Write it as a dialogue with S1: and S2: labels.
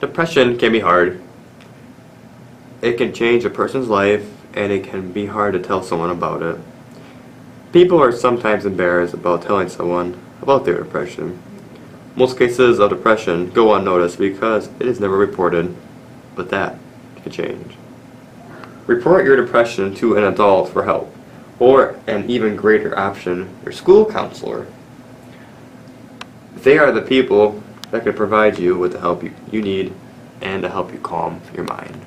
S1: Depression can be hard. It can change a person's life, and it can be hard to tell someone about it. People are sometimes embarrassed about telling someone about their depression. Most cases of depression go unnoticed because it is never reported, but that can change. Report your depression to an adult for help, or an even greater option, your school counselor. They are the people that can provide you with the help you, you need and to help you calm your mind.